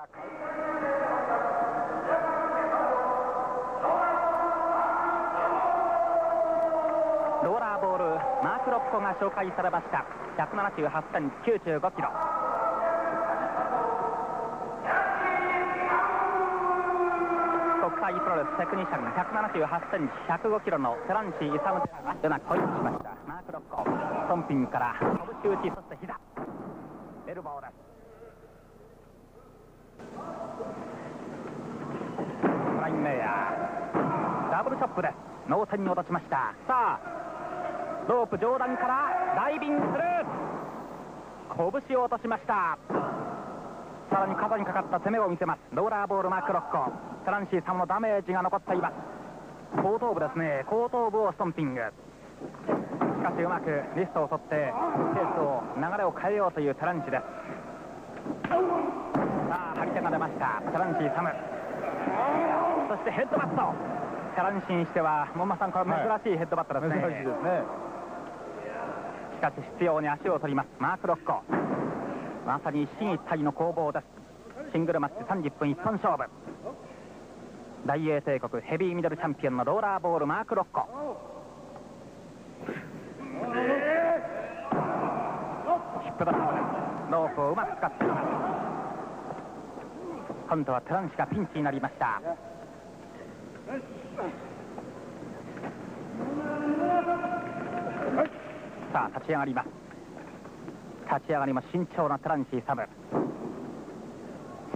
ローラーボールマーク・ロッコが紹介されました。178.95キロ。国際プロレステクニシャン178センチ105キロのセランシー・イサム・テラが夜中ポインしました。マーク・ロッコ。トンピングから拳打ちそして膝。エルボーですフラインメイヤーダブルチョップです。脳天に落としました。さあロープ上段からダイビングする。拳を落としました。さらに肩にかかった攻めを見せます。ローラーボールマーク・ロッコトランシーさんのダメージが残っています。後頭部ですね。後頭部をストンピング。しかしうまくリストを取ってペースを流れを変えようというトランシーです。さあ張り手が出ました。トランシーサム。そしてヘッドバット。トランシーにしては門馬さんこれ珍しいヘッドバットですね、珍しいですね。しかし必要に足を取ります。マーク・ロッコまさに一進一退の攻防です。シングルマッチ30分一本勝負。大英帝国ヘビーミドルチャンピオンのローラーボールマーク・ロッコヒップドラムロープをうまく使って。います今度はトランシがピンチになりましたさあ立ち上がります。立ち上がりも慎重なトランシーサム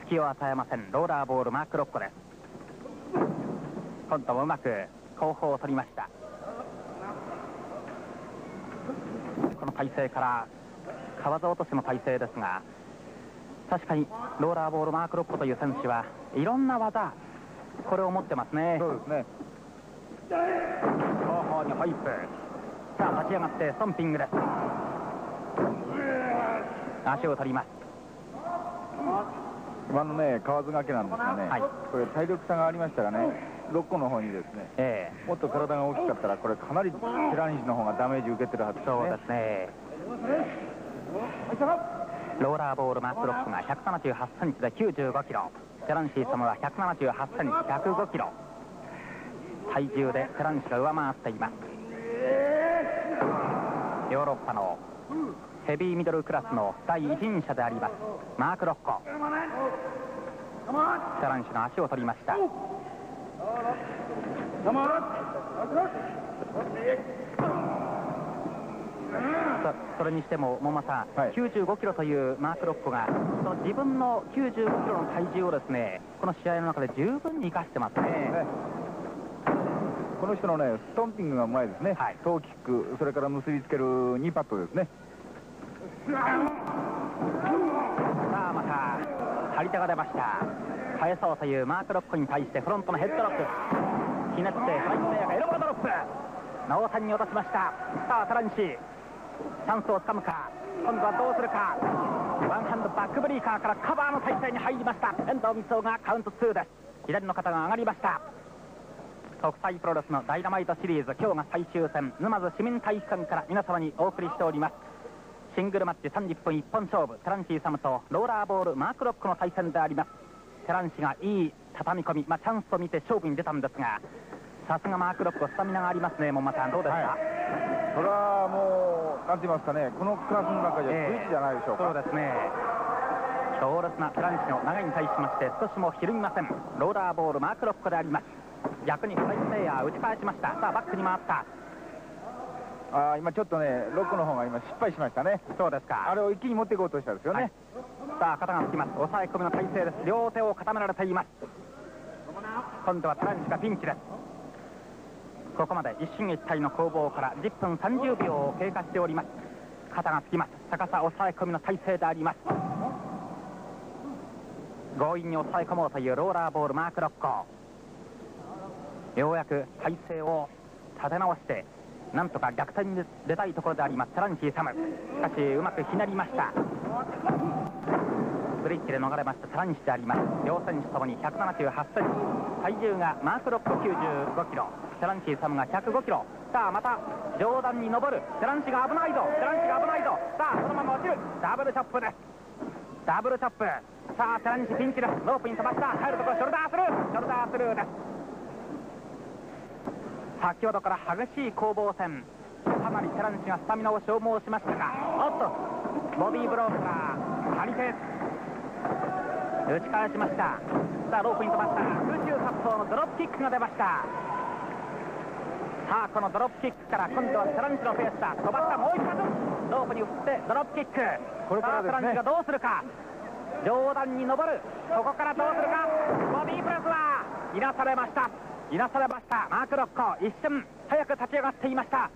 隙を与えません。ローラーボールマーク・ロッコです。今度もうまく後方を取りました。この体勢から川津落としの体勢ですが確かにローラーボールマーク・ロッコという選手はいろんな技これを持ってますね。そうですね。後方にホイップさあ立ち上がってストンピングです。足を取ります。今のね河津掛けなんですがね、はい。これ体力差がありましたらね6個の方にですねええ。もっと体が大きかったらこれかなりテラニシの方がダメージ受けてるはずですねそうですねローラーボールマークロックが178センチで95キロ。テランシー様は178センチ105キロ。体重でテランシーが上回っています。ヨーロッパのヘビーミドルクラスの第一人者でありますマーク・ロッコ。テランシーの足を取りました。そそれにしても桃さん、はい。95キロというマーク・ロッコがその自分の95キロの体重をですねこの試合の中で十分に生かしてますね。ね。この人のねストンピングがうまいですね、はい。トーキックそれから結びつける2パットですね。さあまた張り手が出ました。返そうというマーク・ロッコに対してフロントのヘッドロック。ひねってフライングレアがエロボードロップ。ノータンに落としました。さあトランシーチャンスをつかむか。今度はどうするか。ワンハンドバックブリーカーからカバーの体勢に入りました。遠藤光雄がカウント2です。左の肩が上がりました。国際プロレスのダイナマイトシリーズ。今日が最終戦。沼津市民体育館から皆様にお送りしております。シングルマッチ30分一本勝負。テランシーサムとローラーボールマークロックの対戦であります。テランシーがいい畳み込み、まあ、チャンスと見て勝負に出たんですがさすがマークロックスタミナがありますね門馬さん。どうですか、はい。それはもうなんて言いますかね。このクラスの中じゃええ。不一じゃないでしょうか、そうですね。強烈なテランシーの長いに対しまして少しもひるみません。ローラーボールマークロックであります。逆にフラインプレイヤー打ち返しました。さあバックに回った。あー今ちょっとねロックの方が今失敗しましたね。そうですか。あれを一気に持っていこうとしたんですよね、はい。さあ肩がつきます。抑え込みの体勢です。両手を固められています。今度はトランシがピンチですここまで一進一退の攻防から10分30秒を経過しております。肩がつきます。高さ抑え込みの体勢であります。強引に抑え込もうというローラーボールマークロッコようやく体勢を立て直してなんとか逆転に出たいところであります。トランシーサム。しかしうまくひねりました。ブリッジで逃れました。トランシーであります。両選手ともに178センチ。体重がマークロック95キロ。テランシームが105キロ。さあまた上段に登る。テランシーが危ないぞ。テランシーが危ないぞ。さあそのまま落ちる。ダブルチョップです。ダブルチョップ。さあ寺西ピンチですロープに飛ばした。入るところショルダースルー。ショルダースルーです。先ほどから激しい攻防戦。かなり寺西がスタミナを消耗しましたが。おっとボディーブローから張り手打ち返しました。さあロープに飛ばした。空中滑走のドロップキックが出ました。さあこのドロップキックから今度は寺西のペースだ。飛ばしたもう一発。ロープに振ってドロップキック。これからね。さあ寺西がどうするか。上段に登る。ここからどうするか。ボディープレスはいなされました。いなされました。マーク・ロッコ一瞬早く立ち上がっていました。さ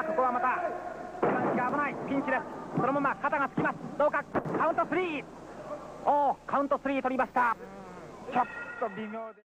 あここはまた寺西が危ない。ピンチです。そのまま肩がつきます。どうか。カウント3おおカウント3取りました。ちょっと微妙で